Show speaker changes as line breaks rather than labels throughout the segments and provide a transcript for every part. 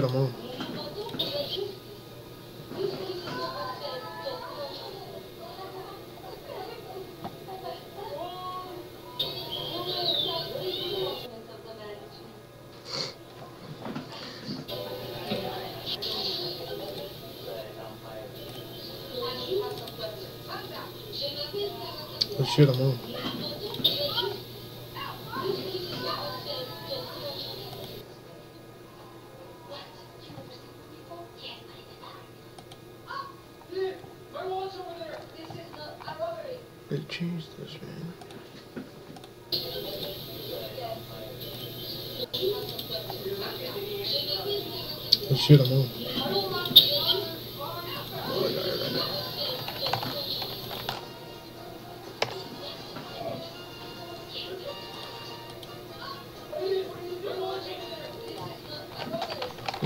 Tabia.
Oh shit,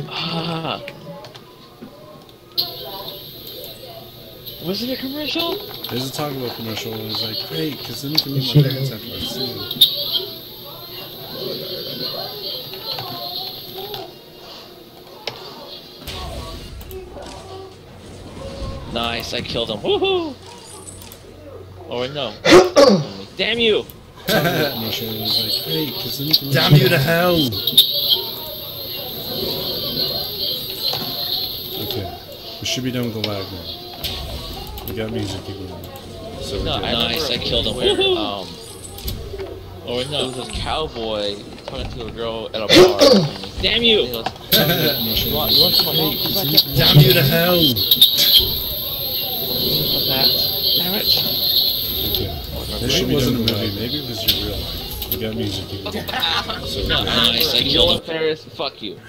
Ah. Was it a commercial?
There's a Taco Bell commercial. It was like great because then you can meet
Shit,
my
I
parents after I see them.
Nice, I killed him. Woohoo! Or no. Damn you!
commercial. and It's like great because then you can meet
Damn you to hell!
Okay, we should be done with the lag now. We got music again. So we're
No,
good.
nice, I killed him. Where, um, or no, it was a cowboy talking to a girl at a bar. Damn you! Goes, you want, you want some alone? Come back here.
Damn you to hell!
What's that? Damn it!
Okay. This
Maybe
should
it
be
wasn't a movie.
movie. Maybe it was your real life. We got music again. So we're
No, nice, I killed him. Paris, fuck you.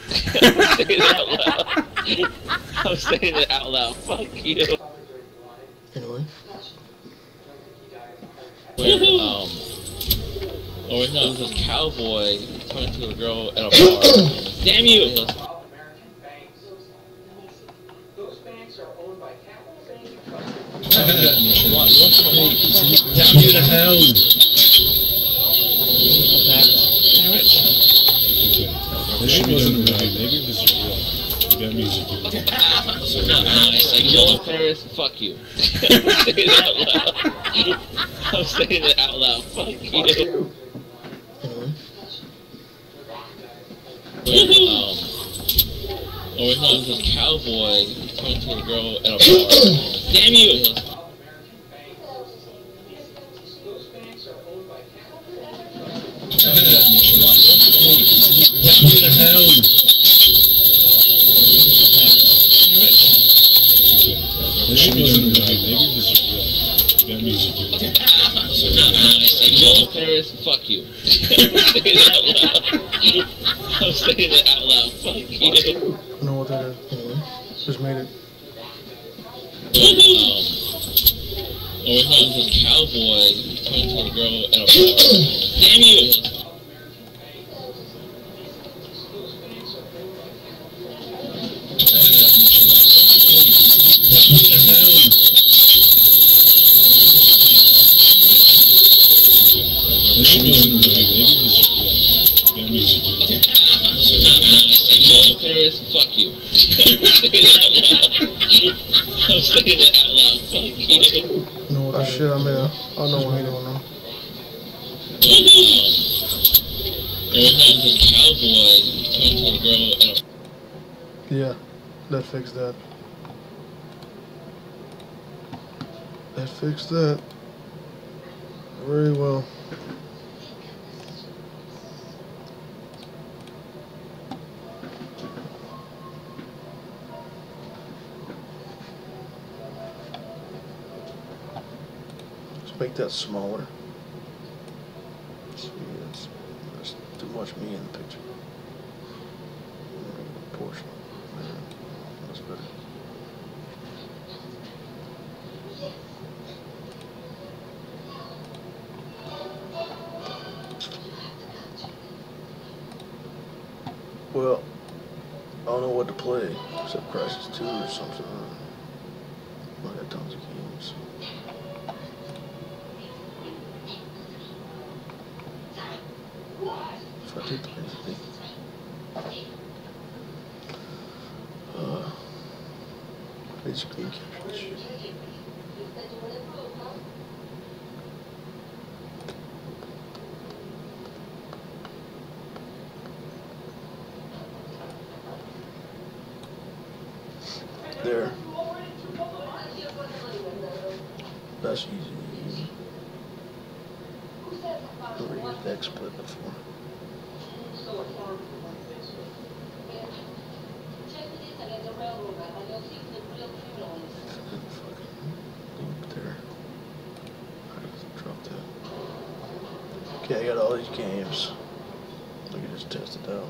I'm saying it out loud. I'm saying it out loud. Fuck you.
Anyway.
Where, um, or no, it was a cowboy talking to a girl at a bar. Damn you! He goes,
American banks. Those banks are owned by Capital Bank and Trust.
you want, you want some alone? Come back here.
Damn you to hell!
Damn it!
Okay. This should be done with the movie. Maybe it was your real life. We got music. So we're
No,
good.
nice, I killed him. Paris, fuck you. I'm saying it out loud. I'm saying it out loud. Fuck you.
Anyway.
um, or no, it was a cowboy talking to a girl at a bar. Damn you! He goes,
Those banks are owned by Capital Bank and Trust.
you want, you want some alone?
Damn you to hell!
Damn it!
This be done with. Maybe it was your real life. We got music. So we're good.
Nice, I killed him. Paris, fuck you. I'm saying it out loud. I'm saying it out loud. Fuck you.
I don't know what that is. Just made it.
Um, or it was a cowboy talking to a girl at a bar. Damn you!
This should be done with the movie. Maybe it was your real life. We got music again. So we're good.
Nice, I Paris, fuck you. I'm saying it out loud. Fuck you.
What that shit I made? I don't know what I don't know.
No, was a cowboy talking to a girl at a
Yeah. That fixed that. That fixed that. Very well. make that smaller. See, that's, that's too much me in the picture. Portion. That's better.
Well, I don't know what to play, except Crysis 2 or something. Uh, basically, Okay, I got all these games. Let me just test it out.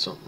something.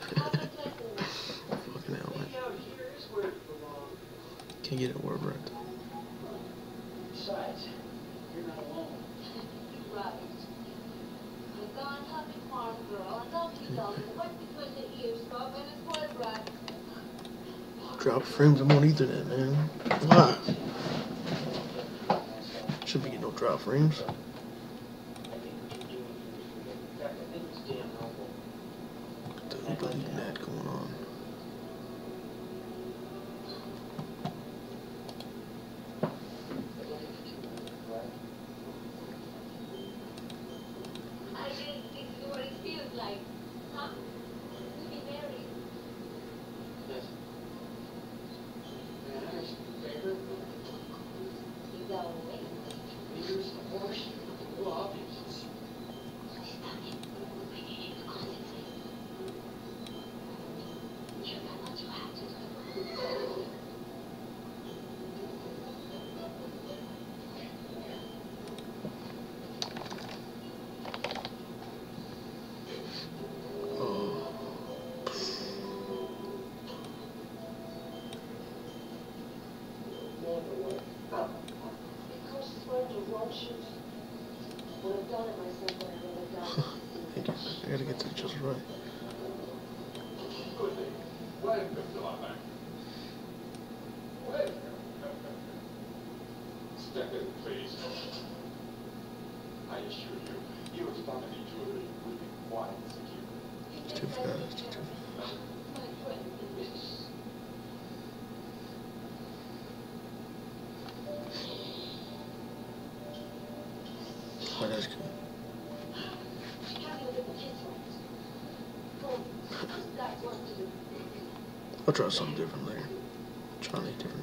I
can't. Fucking hell, man.
Can you get it where it. Besides, you're not alone.
Drop frames, I'm on Ethernet, man. Why? Should be no drop frames.
You
gotta get it just right.
Step in, please. I assure you, you jewelry will be secure.
Too fast, too fast.
What is good.
I'll try something different later. Try to different.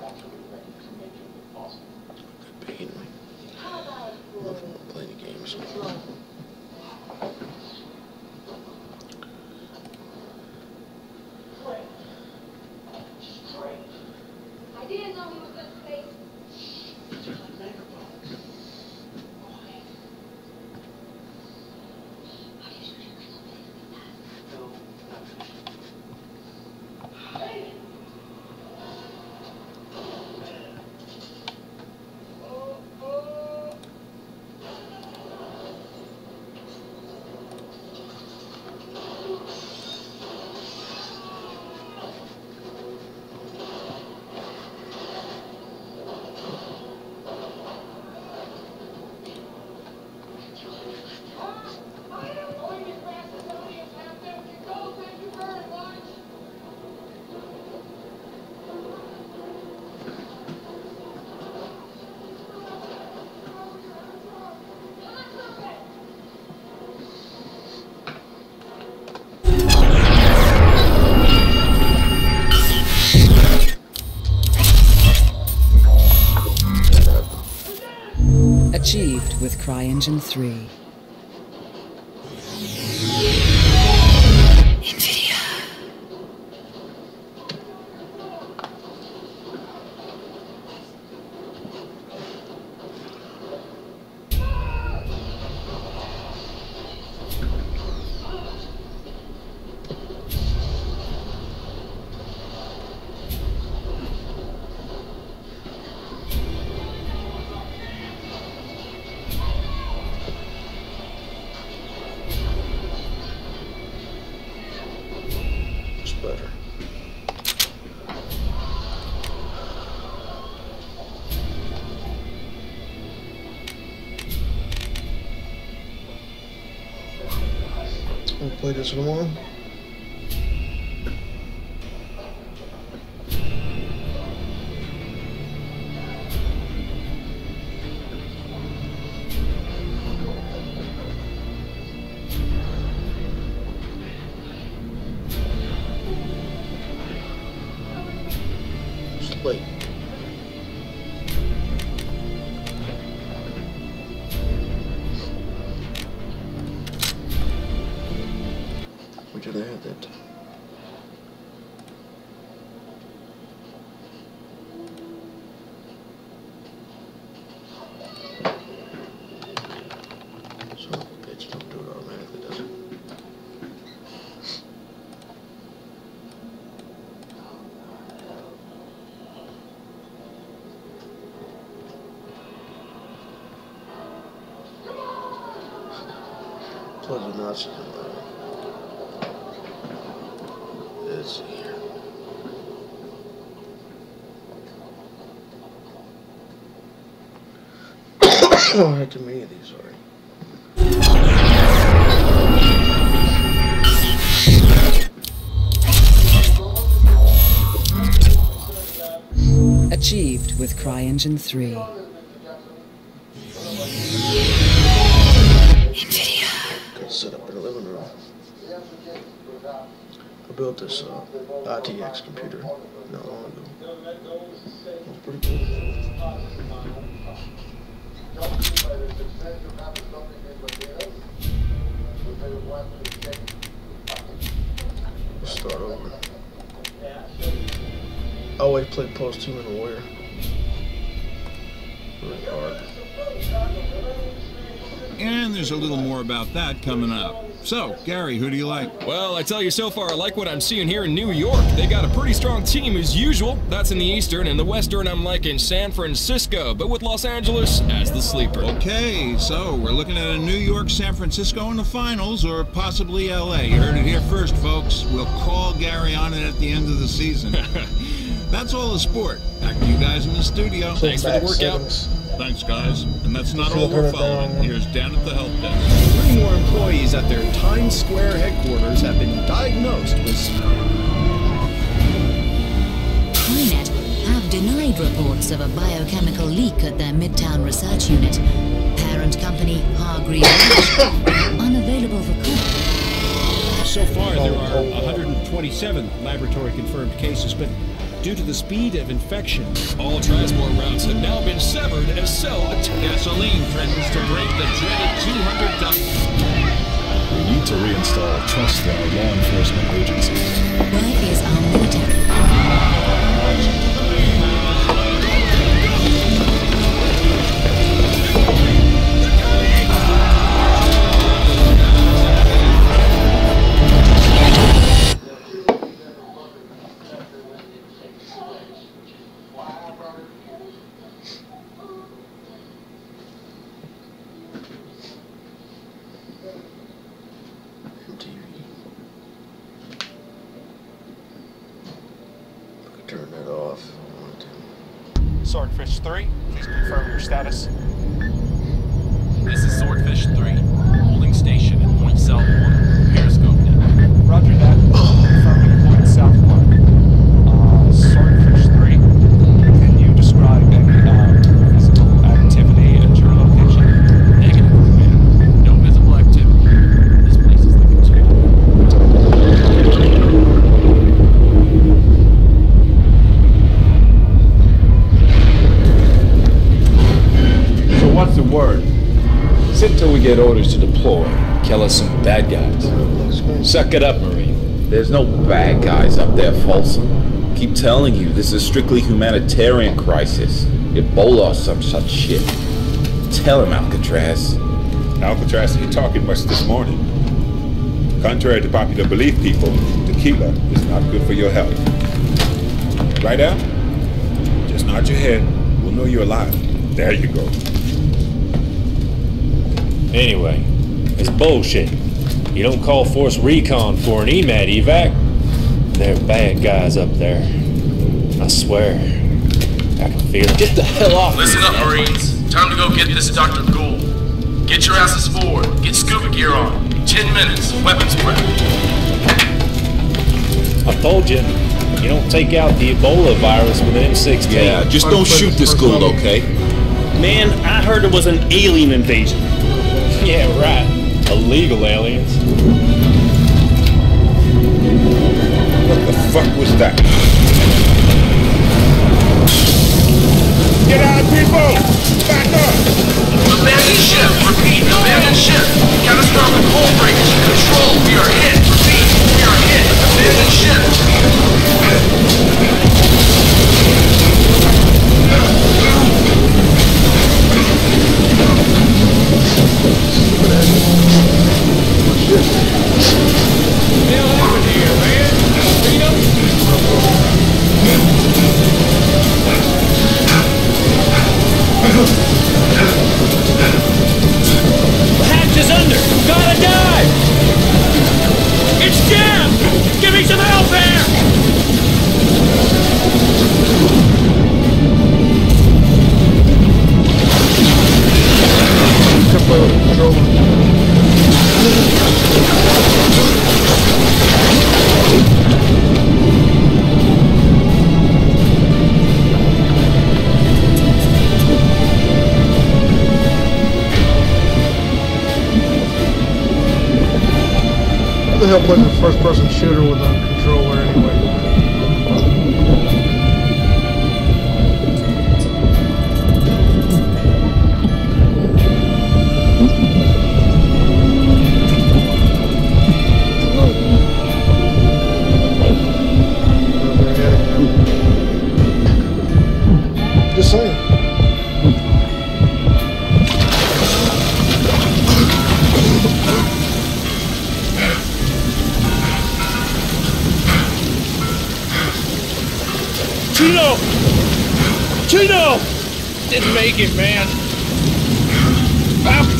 with
CryEngine 3.
Play this one. Plug the Nazis in there. Let's see here. Oh, how too many of these already.
Achieved with CryEngine 3.
Built this uh, computer not long ago. Pretty cool. Let's start over. I always play post two in the warrior. Really hard.
And there's a little more about that coming up. So, Gary, who do you like?
Well, I tell you so far, I like what I'm seeing here in New York. They got a pretty strong team as usual. That's in the Eastern. and the Western, I'm liking San Francisco, but with Los Angeles as the sleeper.
Okay, so we're looking at a New York, San Francisco in the finals, or possibly LA. You heard it here first, folks. We'll call Gary on it at the end of the season. That's all the sport. Back to you guys in the studio.
Thanks for the
Back
workout.
Thanks, guys. And that's not
Feel
all we're following. Here's Dan at the help desk.
Three more employees at Square headquarters have been diagnosed with
CryNet have denied reports of a biochemical leak at their Midtown research unit. Parent company Hargreaves unavailable for comment.
So far, there are 127 laboratory confirmed cases, but due to the speed of infection,
All transport routes have now been severed as cell attack.
Gasoline threatens to break the dreaded 200 dollars.
We need to reinstall trust in our law enforcement agencies.
Where is our military?
Kill us some bad guys. Suck it up, Marine.
There's no bad guys up there, Folsom. Keep telling you, this is a strictly humanitarian crisis. Ebola or some such shit. Tell him, Alcatraz.
Alcatraz ain't talking much this morning. Contrary to popular belief, people, tequila is not good for your health. Right, Al? Just nod your head. We'll know you're alive. There you go.
Anyway, it's bullshit. You don't call Force Recon for an E EMAT evac. They're bad guys up there. I swear. I can feel it.
Get the hell off
Listen up, Marines. Time to go get this Dr. Gould. Get your asses forward. Get scuba gear on. Ten minutes. Weapons prep.
I told you, you don't take out the Ebola virus with an M16.
Yeah, just don't shoot this Gould, okay?
Man, I heard it was an alien invasion.
Yeah, right. Illegal aliens.
What the fuck was that? Get out, people! Back up!
Abandon ship. Repeat. Abandon ship. Catastrophic hull breakage. Control. We are hit. Repeat. We are hit. Abandon ship.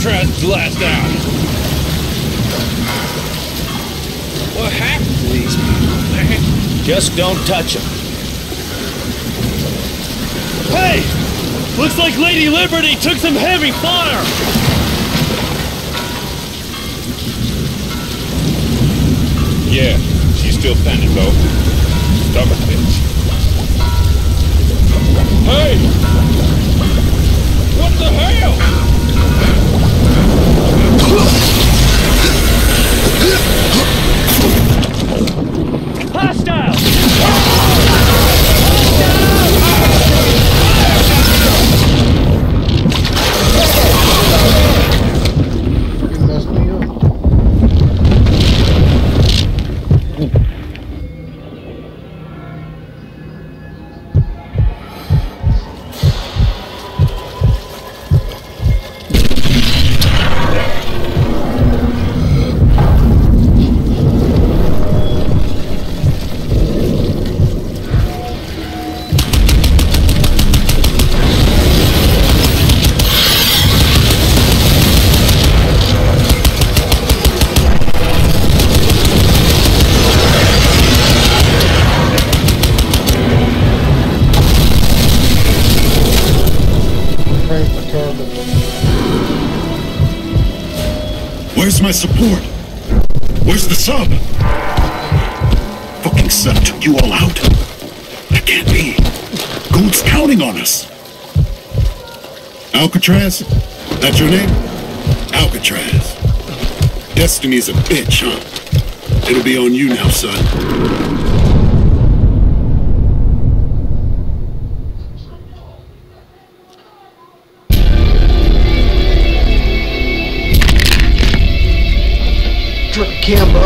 Alcatraz is last out. What happened to these people, man?
Just don't touch them.
Hey! Looks like Lady Liberty took some heavy fire!
Yeah, she's still standing though. Stubborn bitch.
Hey! Hostile!
Support? Where's the sub? Fucking sub took you all out. That can't be. Gould's counting on us. Alcatraz? That's your name? Alcatraz. Destiny's a bitch, huh? It'll be on you now, son.
Can,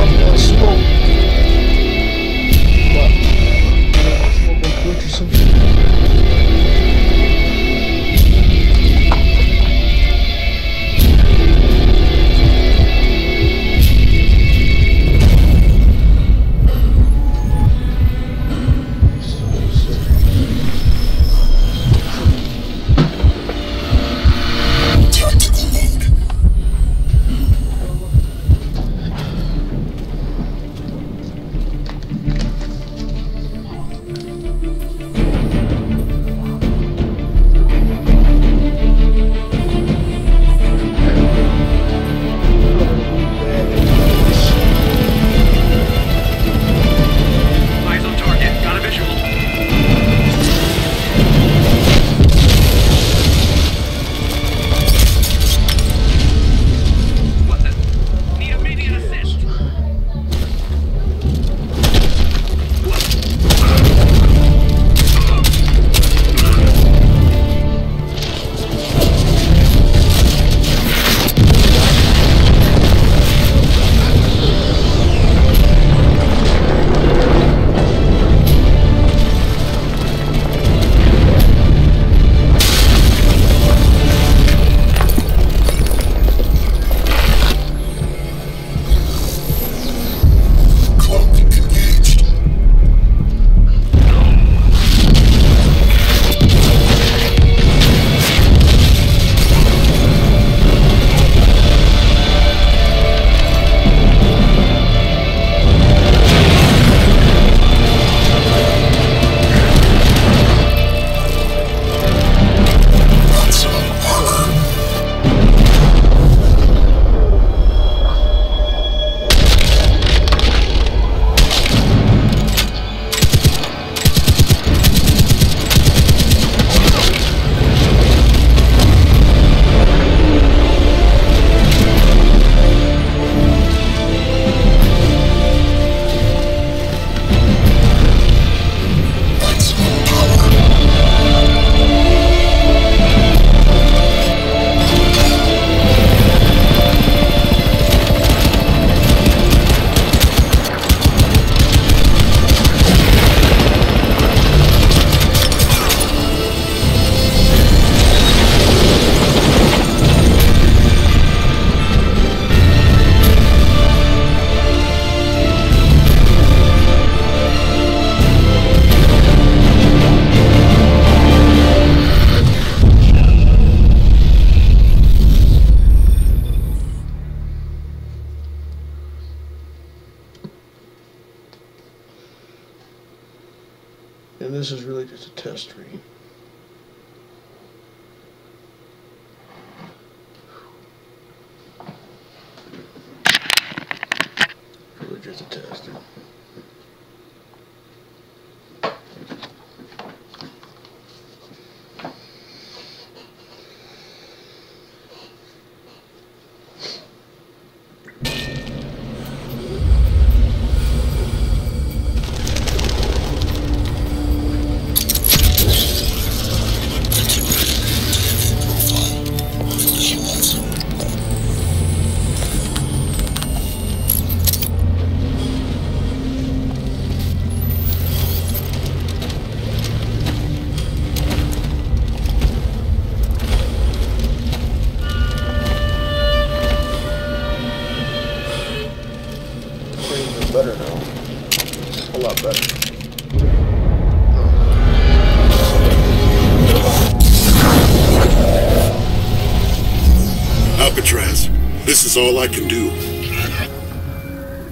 this is
all I can do.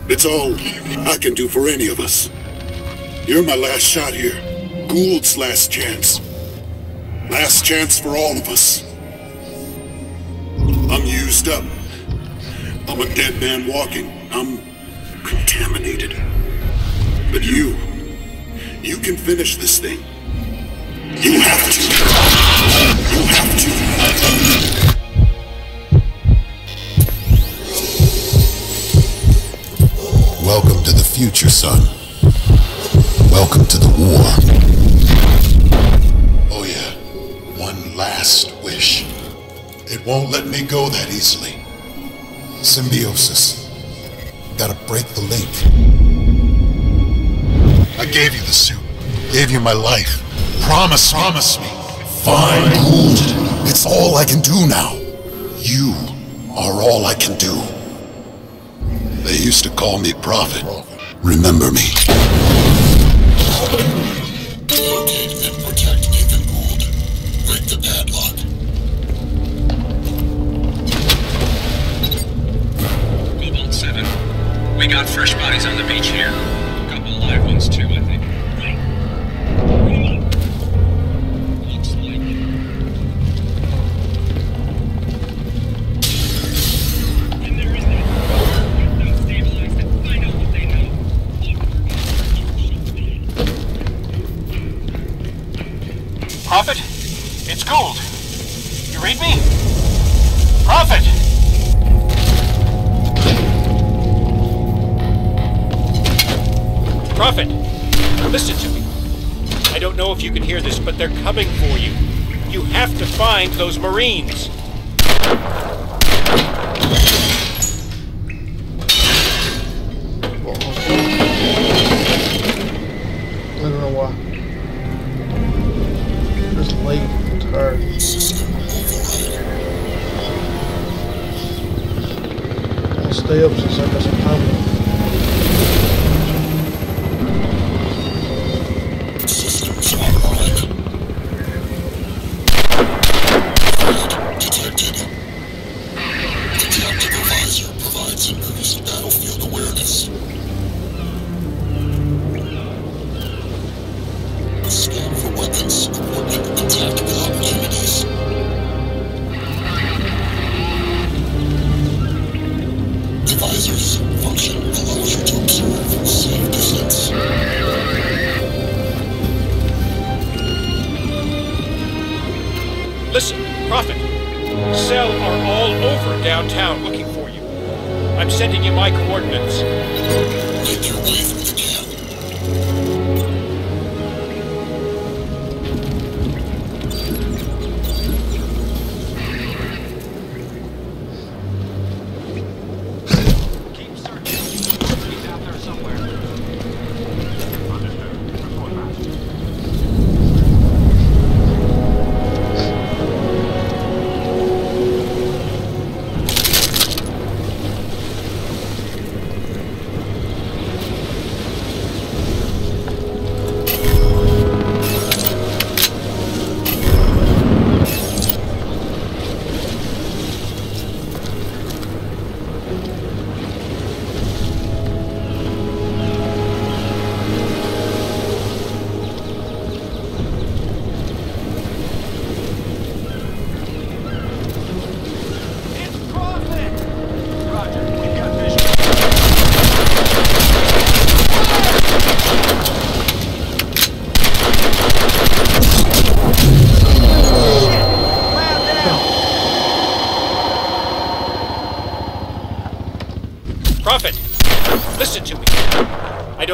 It's all I can do for any of us. You're my last shot here. Gould's last chance. Last chance for all of us. I'm used up. I'm a dead man walking. I'm contaminated. But you, you can finish this thing. You have to. You have future, son. Welcome to the war. Oh yeah, one last wish. It won't let me go that easily. Symbiosis. Gotta break the link. I gave you the suit. Gave you my life. Promise, promise me. Fine, Gould. It's all I can do now. You are all I can do. They used to call me Prophet. Remember me. Locate and protect. Break the padlock.
Cobalt 7. We got fresh bodies on the beach here. Couple live ones too,
you can hear this, but they're coming for you. You have to find those Marines.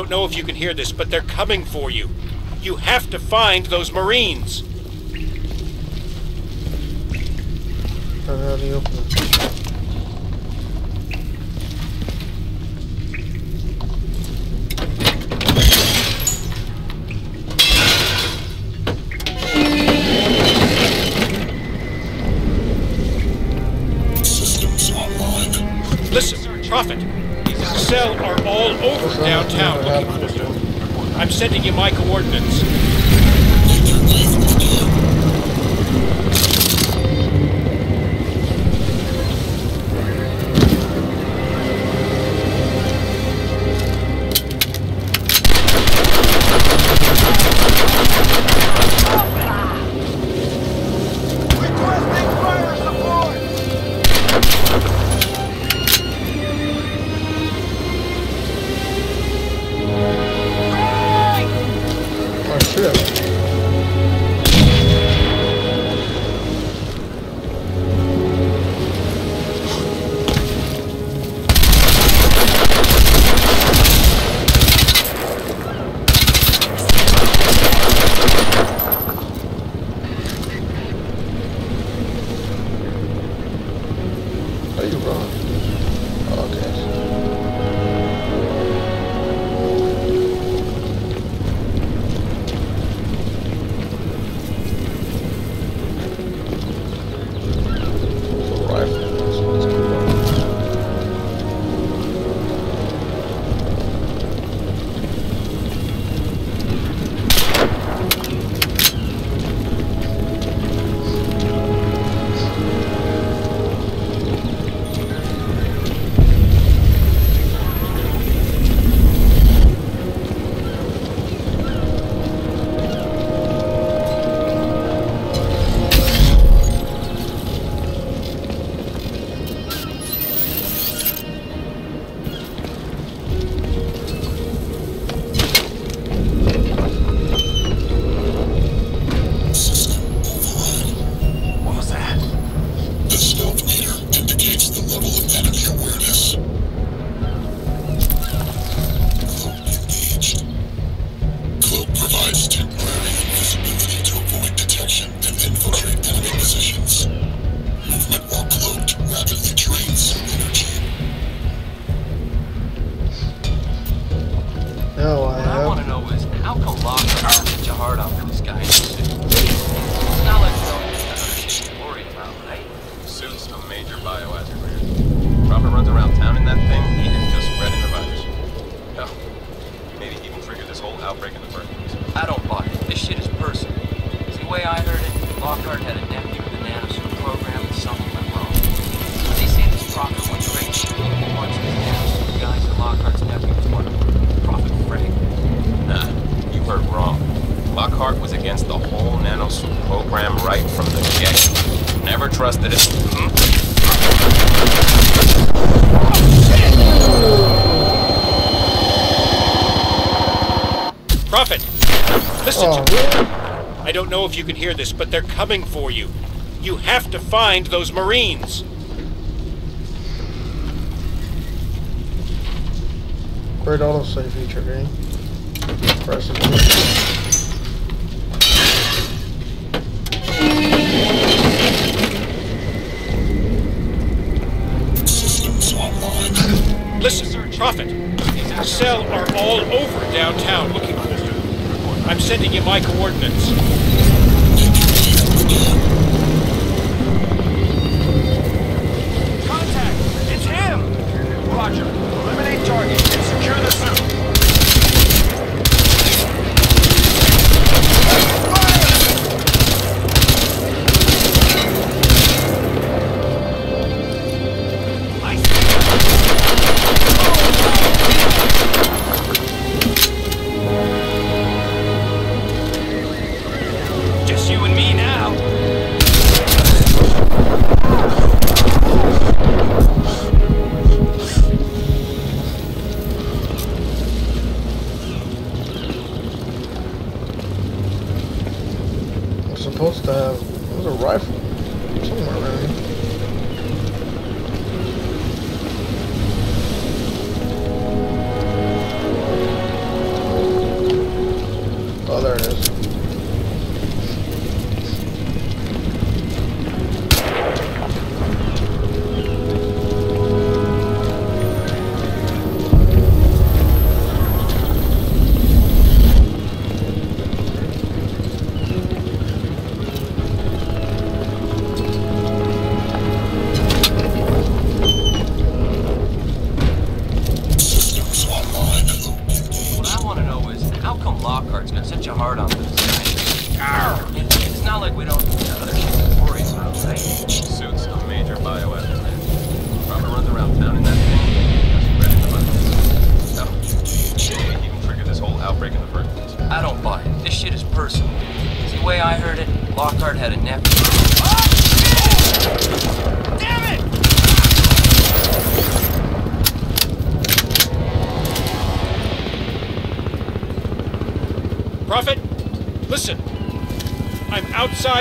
Don't know
if you can hear this, but they're coming for you. You have to find those Marines. Listen, Prophet. Cell are all over downtown looking for you. I'm sending you my coordinates.
Prophet,
listen
oh.
to me. I don't know if you can hear this, but they're coming for you. You have to find those Marines.
Great autosave feature, game. Press
Listen, Prophet, the cell are all over downtown looking I'm sending you my coordinates.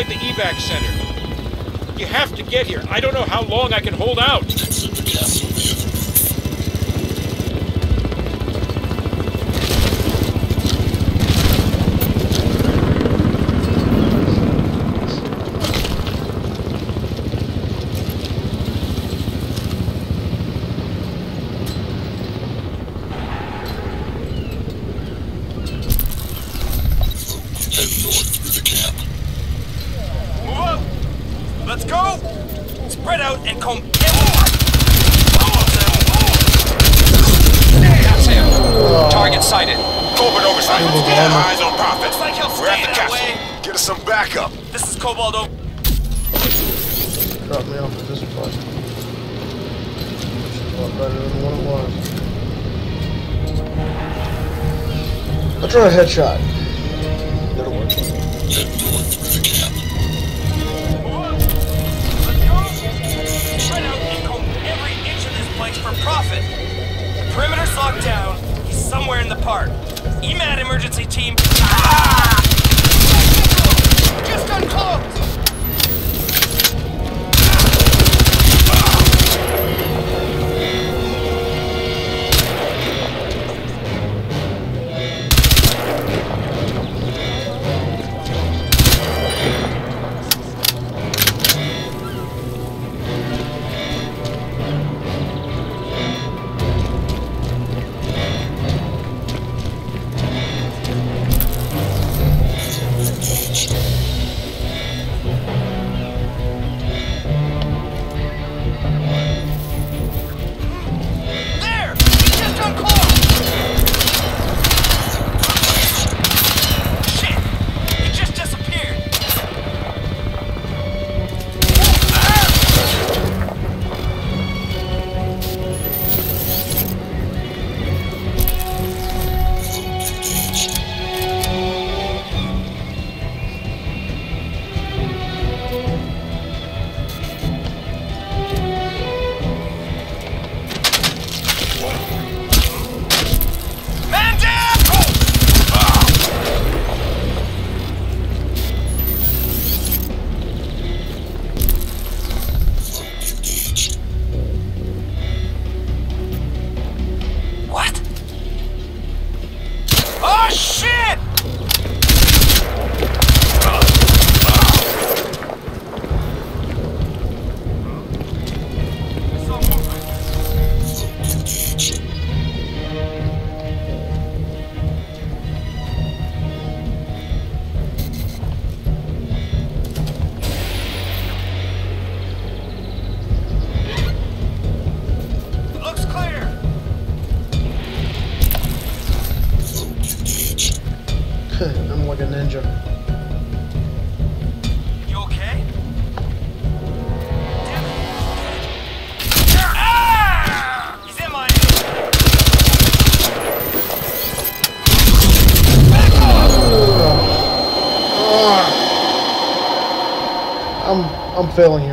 the
evac center. You have to get here. I don't know how long I can hold out.
Spread out and come.
That's him. Target sighted.
Cobalt oversight.
Eyes
on Prophet. Like
We're at the castle.
Way. Get us some backup. This is Cobalt over.
Drop me off at this place. A better than what it was. Let's run a headshot. It'll work.
Prophet. The perimeter's locked down. He's somewhere in the park. EMAD emergency team. Ah! Just uncloaked! I'm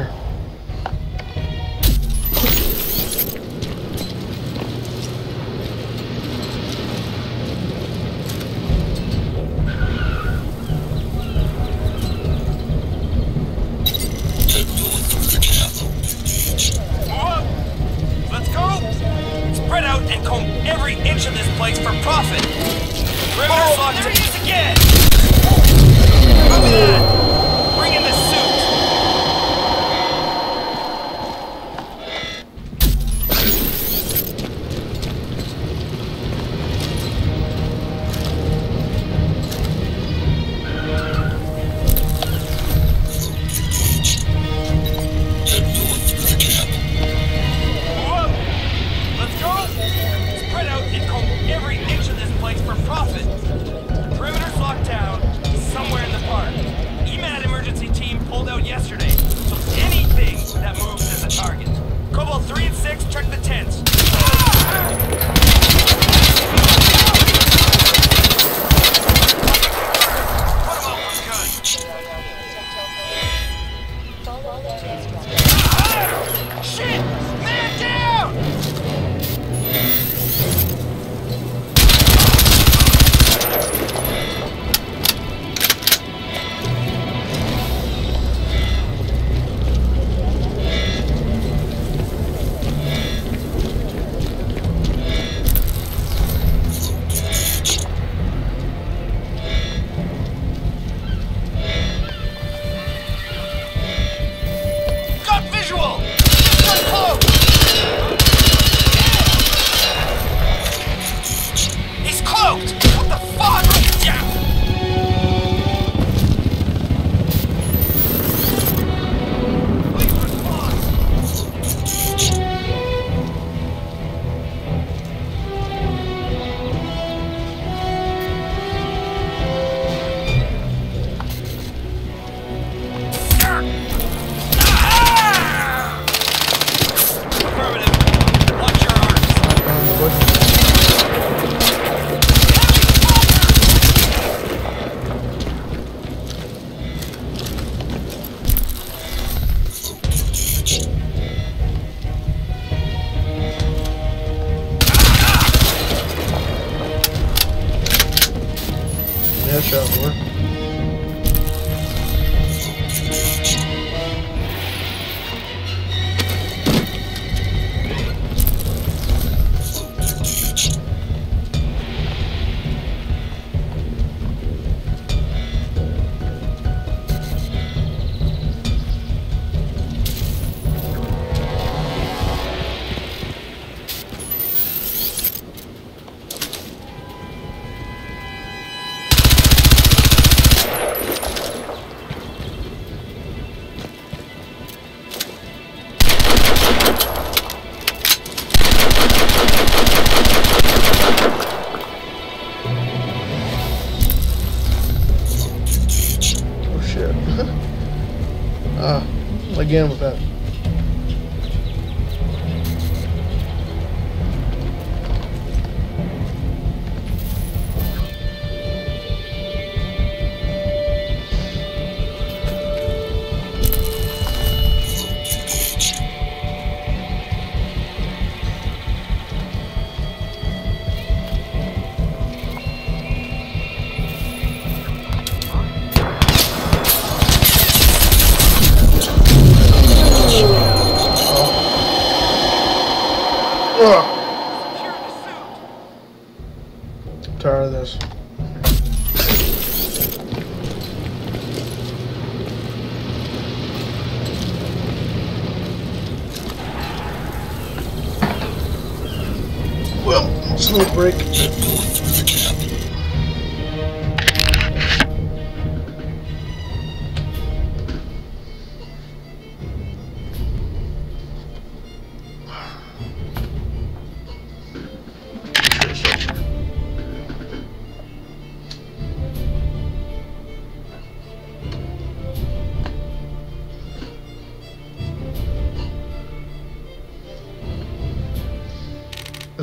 again
with that.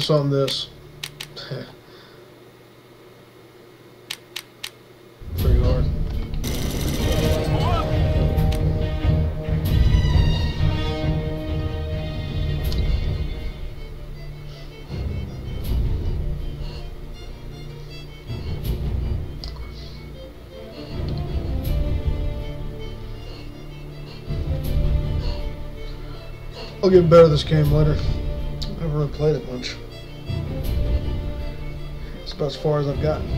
Focus on this. I'll get better this game later. I haven't really played it much. It's about as far as I've gotten.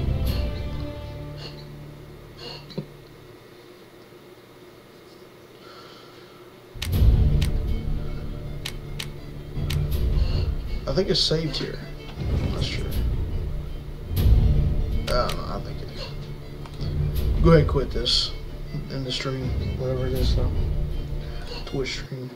I think it's saved here. I'm not sure. I don't know. I think it is. Go ahead and quit this in the stream, whatever it is. So. Twitch stream.